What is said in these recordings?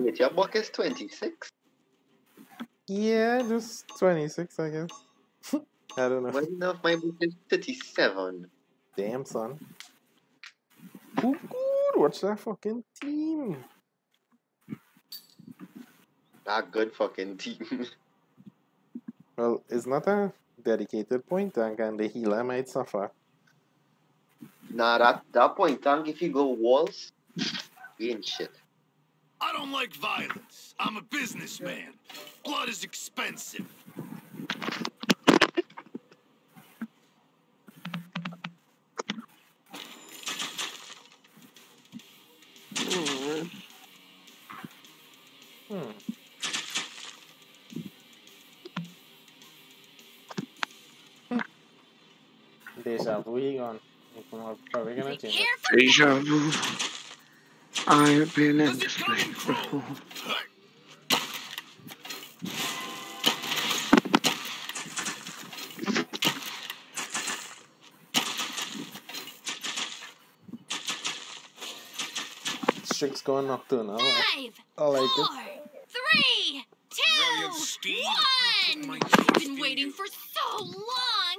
Wait, your buck is 26? Yeah, just 26, I guess. I don't know. Well enough, my Buck is 37. Damn, son. Ooh, good. Watch that fucking team. That good fucking team. Well, it's not a dedicated point tank, and the healer might suffer. nah, that, that point tank, if you go walls, ain't shit. I don't like violence. I'm a businessman. Blood is expensive. Mm. Hmm. Deja vu, he gone. He gonna- Probably gonna change it. Deja vu. I have been in Does it this come place in, Crow? before. Strix going nocturnal. Five, I like four, three, Brilliant, two, Steve. one. My I've been waiting you. for so long.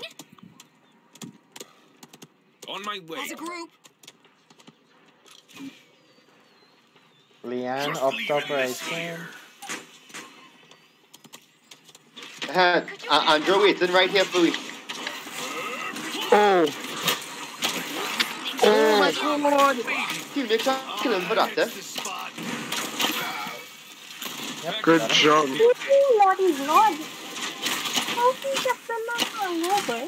On my way. As a group, Lian Just up leaving top right this hand. here. Uh, uh, Andrew waiting right here for you. Oh, Oh my oh, god! Team, make sure you kill him for that, eh? The spot. Yep, good got him. job. Lord is Lord. How can you get them out over?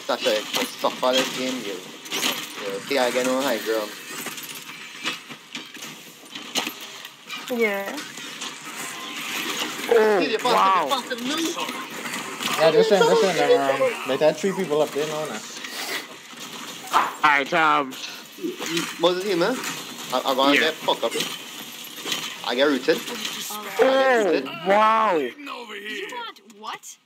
Sasha, let's suffer this game, you. You see, I get no high ground. Yeah. Oh, See, the wow. bastard, the bastard, no! Yeah, just send, just send them around. They had three people up there no, now. Alright, um, What's his name, eh? I, I'm gonna Yeah. get fucked up. I get rooted. oh, wow. Waiting over you want what?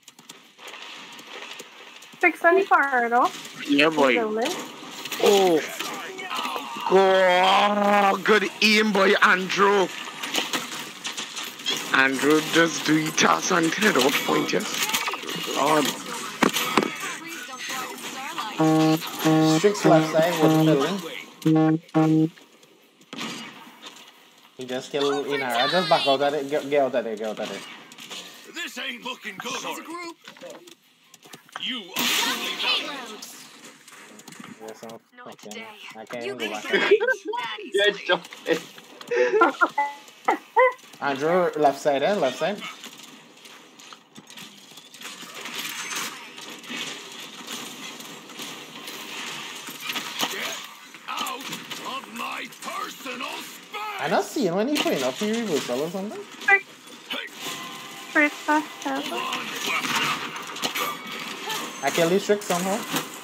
Fix any corridor. Yeah, boy. Building. Oh, God. Good aim, boy, Andrew. Andrew just do it toss until the off point, yes. Oh, Trees don't um, thrive in starlight. Strix left eh? side was filling. He just killed Inara. Just back out of it. Get, get out of there. Get out of there. This ain't looking good. As a group, You are truly payloads. Yes, I'm Not fucking. today. I can't You even go can back. get Yeah, jump. Andrew, left side, eh? Left side. get out of my personal space. I not seeing when he putting up the reversal or something. Hey, First class come server. on. I kill these Strix somehow.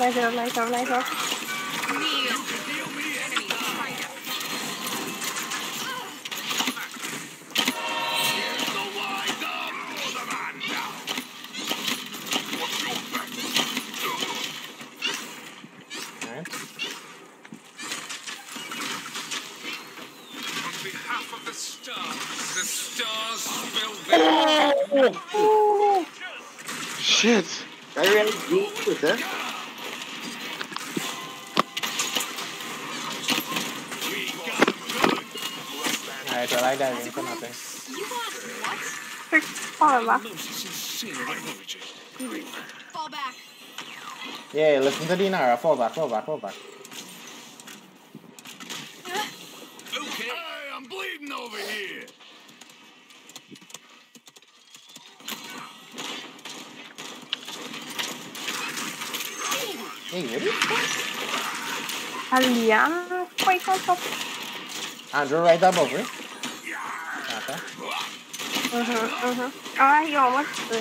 Later, later, later. You can heal me anytime. Here's Alright, well, I dive in for nothing. You want what? Fix forward. Fall back. Yeah, listen to the Inara. Fall back, fall back, fall back. Okay. Hey, I'm bleeding over here. Hey, what is Alien quite on top. Andrew, right above you. Okay. You almost. Uh,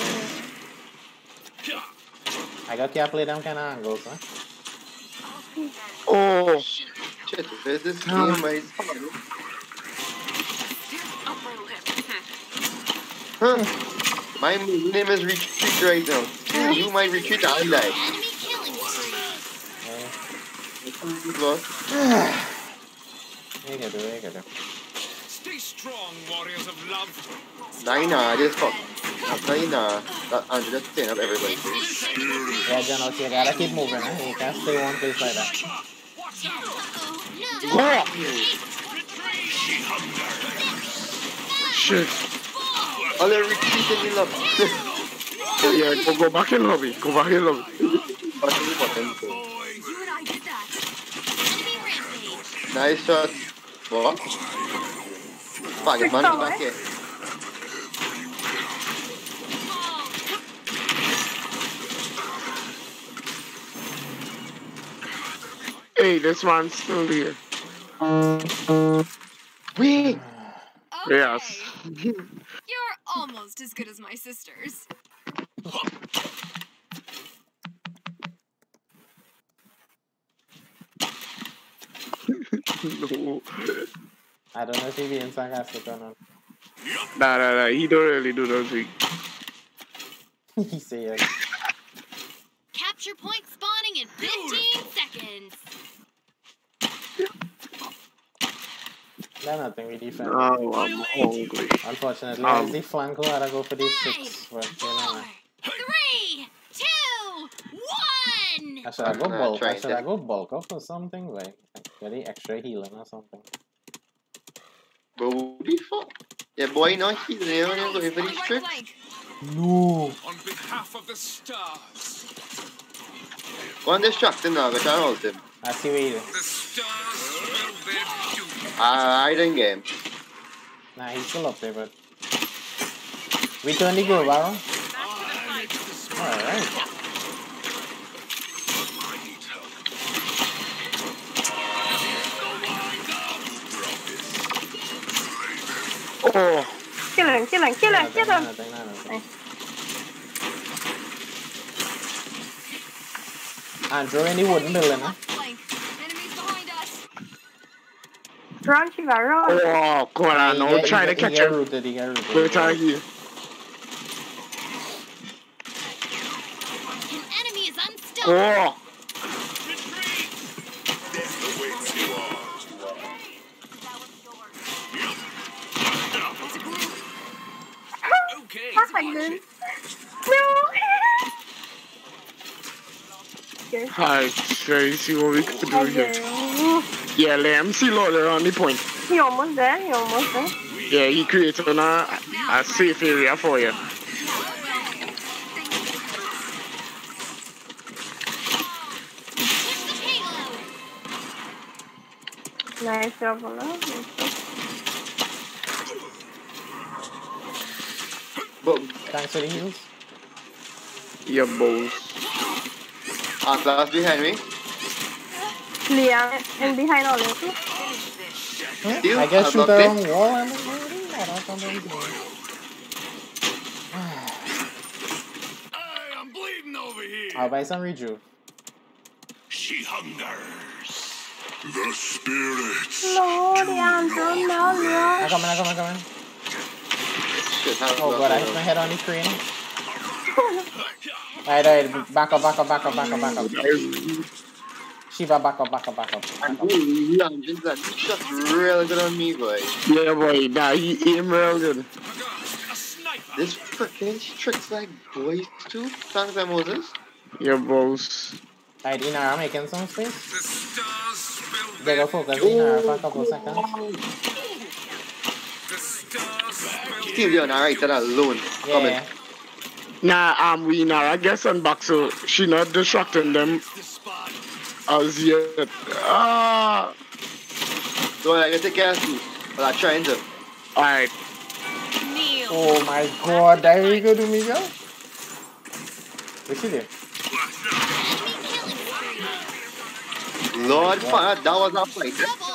I got to play them kind of angles, huh? Oh, Shit, where's this game where he's falling? Huh? My name is Retreat right now. You might retreat, I'm like. Enemy killing spree. Yeah. Look. can do, we can do. Stay strong, warriors of love. Naina just fuck. Naina, that Andrew just staying up everybody. Yeah, John, you gotta keep moving, eh? You can't stay one place like that. Go! Shit. Oh, they're retreating in love. Yeah, go, go back in lobby. Go back in lobby. What's the button? You and I did that. Nice shot. What? Fuck it, man. Back here. Hey, this one's still here. We. Okay. Yes. You're almost as good as my sisters. no. I don't know if he being sarcastic or not. Nah, nah, nah. He don't really do those things. he say yes. Capture point spawning in 15 seconds. There's nothing we defend. Oh, I'm hungry. Unfortunately, Um, as the flank who had to go for these six. But, you know, four, three, two, one. I should I go bulk? I trying should to- I go bulk up or something? Like, get the extra healing or something. Bro, what the fuck? Yeah, boy, no, he's there when you're going for these Right Strix. flank. No! On behalf of the stars, Go and distract him now, go try and hold him. I see what you do. the stars will their doom. I didn't game. Nah, he's still up there, but. We turn the go, Barrow. Alright. Oh, Kill him, kill him, kill him, kill him. Andrew in the wooden building, huh? Left flank. Enemies behind us. Run, Shiva, run. oh, come on, He no, get- try to catch he get him. he get rooted. We're trying here. An enemy is unstoppable. Oh, No! Okay. hi. You see what we can do here. Yeah, let him see Lord on the point. He almost there, he almost there. Yeah, he created a, uh, a safe area for you. Nice job. Nice job. But Thanks for the heals. Yeah, boss. Ah, Atlas behind me. Liam in behind all of you. Still, I guess I'm shoot not around dead. wall and I don't sometimes do. Hey, I'm bleeding over here. I'll buy some rejuve. She hungers. The spirits. No, Leandro, no, I'm Leon. coming, I'm coming, I'm coming. Shit, how- Oh god, I hit my head on the crane. Alright, alright, back up, back up, back up, back up, back up. Shiva, back up, back up, back up. Back I'm up. really lunging that. He shot real good on me, boy. Yeah, boy. Nah, he aim real good. Sniper. This freaking Strix like boys too. Thanks, uh, Moses. Yeah, boss. Alright, Inara making some space. The stars They their go focus Inara for a couple Steve Leon, alright, that alone. Yeah, Coming. yeah. Nah, um, we now I guess on back, so she not distracting them as yet. Ah, So I gotta take care of you. Well, I'm trying to. alright. Oh my god, there you go to me, girl. What's she there? Enemy killing spree. Lord, fuck, that was a fight. Double.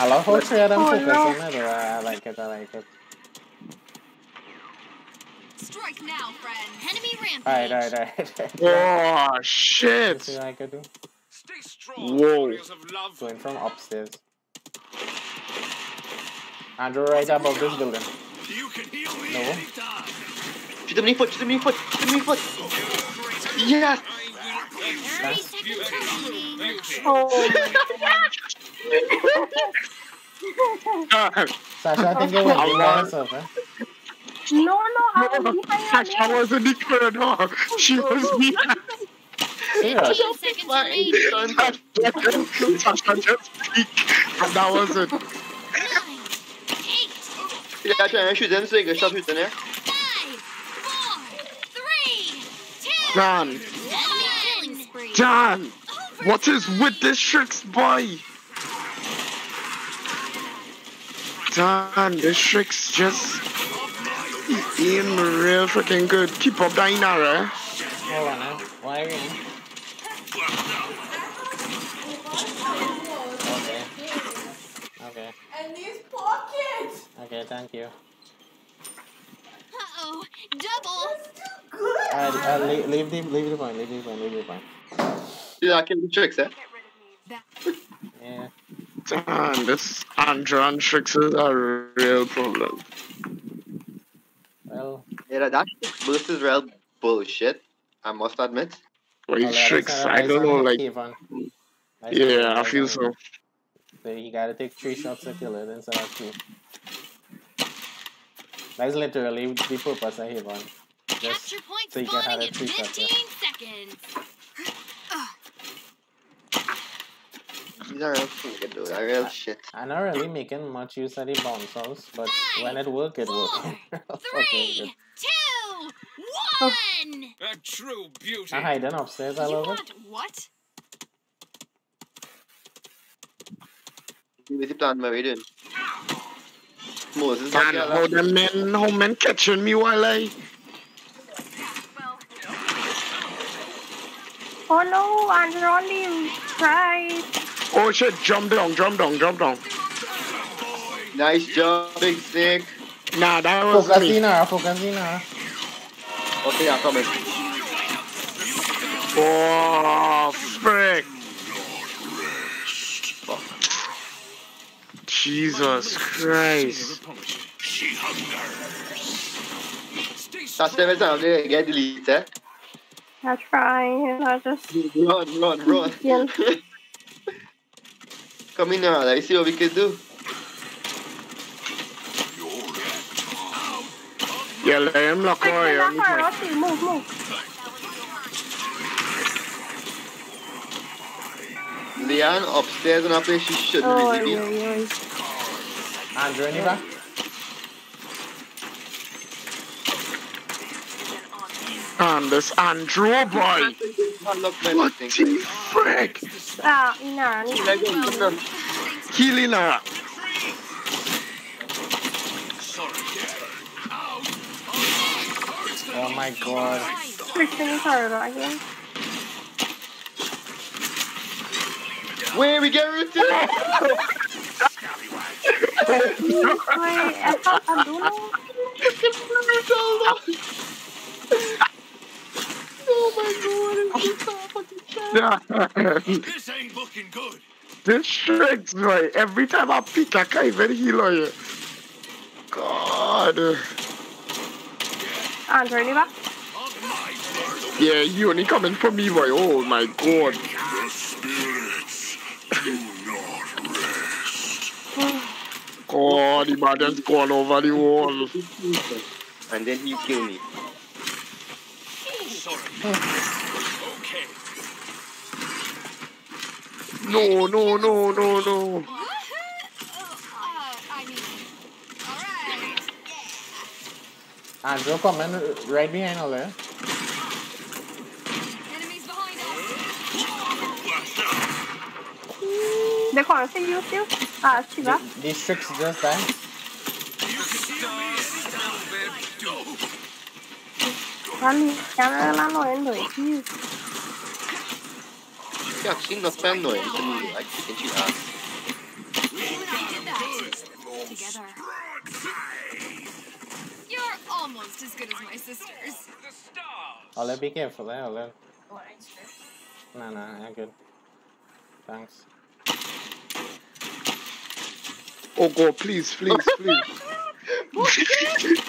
I love how three of them Oh, focus no. on it. I like it, I like it. Now, friend. Enemy rampage. Alright, alright, alright. Oh, shit. see what I can do. Stay strong, Whoa. love. Going from upstairs. Andrew right above this building. You can heal me No. anytime. Shoot him in foot, shoot him in foot, shoot him in foot. Yes! 30 seconds. Oh, Sasha, I think you're waiting by yourself, eh? No, no, I was behind Sasha you. was in the corridor. She was behind. Serious? 15 seconds remaining. Sasha just peeked. And that was it. Eight, Yeah, I try and shoot them so you can stop shooting there. five, four, three, two, Dan, one. Killing spree. Dan, what is with this Strix, boy? Dan, this Strix just in real freaking good. Keep up that Inara. Hold on, eh? Why are you? Okay. Okay. And these pockets. Okay, thank you. Uh-oh, double. Alright, uh, leave, leave the leave the point, leave the point, leave the point. Yeah, I kill the Strix, eh? Yeah. Dan, this Andra and Strix is a real problem. Well, Yeah, that, that burst is real bullshit. I must admit. Oh, like well, Strix, I don't know, like, Kevon. Yeah, I feel so. So you gotta take three shots to kill it instead of two. That's literally the purpose of Haven. Just Capture point so you can have spawning a in three shot, 15 seconds. These are real fucking dude. Are real shit. I'm not really making much use of the bounce house, but when it works, it works. Okay, Three, two, one. A true beauty. I'm hiding upstairs, I You love it. what? What's the plan, what are you doing? Moses, Dan, back how here, them men, how men catching me while I... Oh no, Andrew on the right. Oh shit, jump down, jump down, jump down. Nice job, Big Snake. Nah, that was Focus me. in ah, ah. Okay, I'm coming. Oh, frick. Jesus Christ. She hungers. That's the first time they get deleted. I try, and I just Run, run, run. Yeah. Come in now, let's see what we can do. Yeah, let him lock Quick, away. knock her out, see, move, move. Lian upstairs in a place she shouldn't Oh, really be. yeah, yeah. Andrew, any back? And this Andrew boy. What thing. the frick? Ah, Ina, Ina. Let go, come. Healing her. My god. Christian is horrible again. Where we I I do know. This ain't looking good. this Strix, boy. Every time I pick, I can't even heal on you. God. Andrew, any back? Yeah, you only coming for me, boy. Oh my god. The spirits do not. God, the man just gone over the wall. And then he kill me. Sorry. okay. No, no, no, no, no. Uh, I mean, alright. Andrew coming right behind all there. Enemies behind us. They can't see you still. Ah, she back. These Strix just died. Run, camera la no end rồi. Jeez. Yeah, she's not spam no, it's me. Like, she can shoot ass. Did that. Together. Almost as good as my sisters. Ole, be careful, eh, Ole. Nah, nah, I'm good. Thanks. Oh god, please, please, please.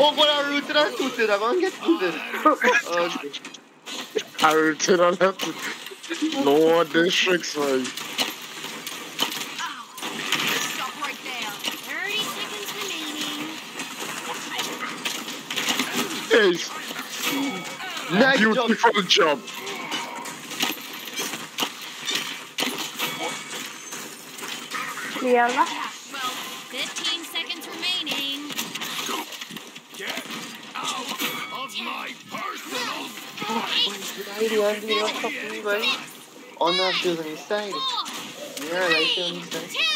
Oh, what are rooted and tooted? I'm gonna get tooted. Okay. I returned on that. Lord, this Strix, boy. Yes. Nice job. Beautiful job. Clear lah. Well, 15 seconds remaining. Get out of my personal idea, Andy. You're fucking right. On that shoes on his side. Yeah, I like it on his three, side.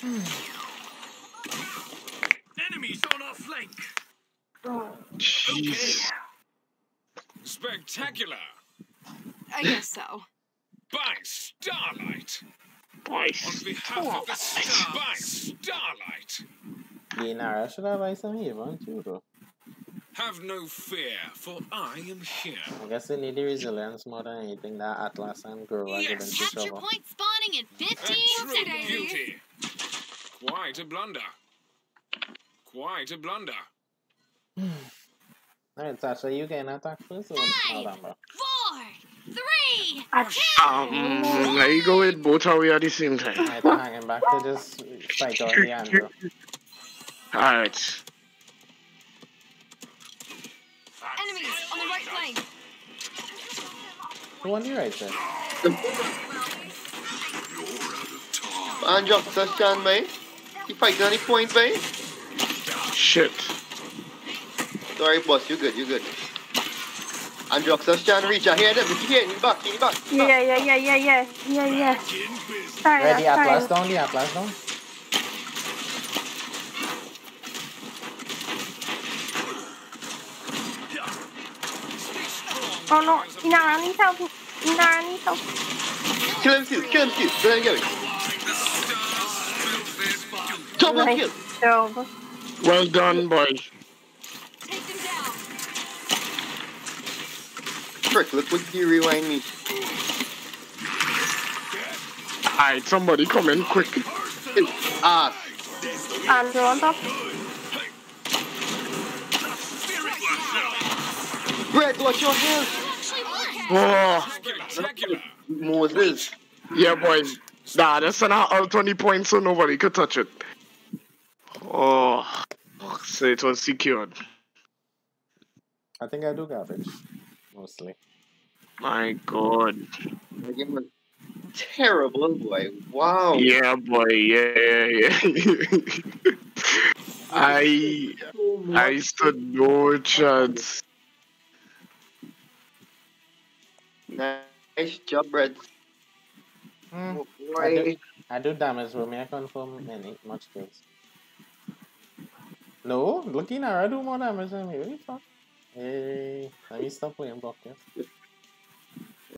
two, one. enemies on our flank. Jeez. Spectacular. I guess so. By Starlight. Boys. On behalf of the Star. By Starlight. Yeah, Nara should have buy some Haven too, though. Have no fear, for I am here. I guess they need the resilience more than anything that Atlas and Grover are giving to Capture trouble. point spawning in A 15 true seconds. beauty. Quite a blunder. Quite a blunder. Alright, Sasha, you getting attack first or Five, not, Amber? four, Um, there you go with both of we at the same time. Alright, I'm hanging back to just fight out the Andrew. Alright. Enemies on the right flank. Who on the right side? And drop such can, mate. He fighting on the point, mate. Shit. Sorry, boss. You're good. You're good. And drop such can reach out here. Them. Look here. In the back. In the back. Yeah, yeah, yeah, yeah, yeah, yeah, yeah. In business. Sorry, Ready, Atlas sorry. down, the Atlas down. Oh no, Inara needs help. Inara needs help. Kill him, kill. Kill him, kill. Let him get it. Top one kill. Job. Well done, boy. Take. Frick, look what you rewind me. Alright, somebody come in quick. His ass. Andrew on top. Brett, watch your head. Actually won. Oh, Spectacular. Moses. yeah, boys. Nah, that's an out 20 points so nobody could touch it. Oh, so it was secured. I think I do garbage. Mostly. My god. The game was terrible, boy. Wow. Yeah, boy. Yeah, yeah, yeah. I I stood no chance. Nice job. Hmm. Oh, I do. I do damage, but may I confirm any much kills? No, looking at I do more damage than you. What the fuck? Hey, let me stop playing block, yeah.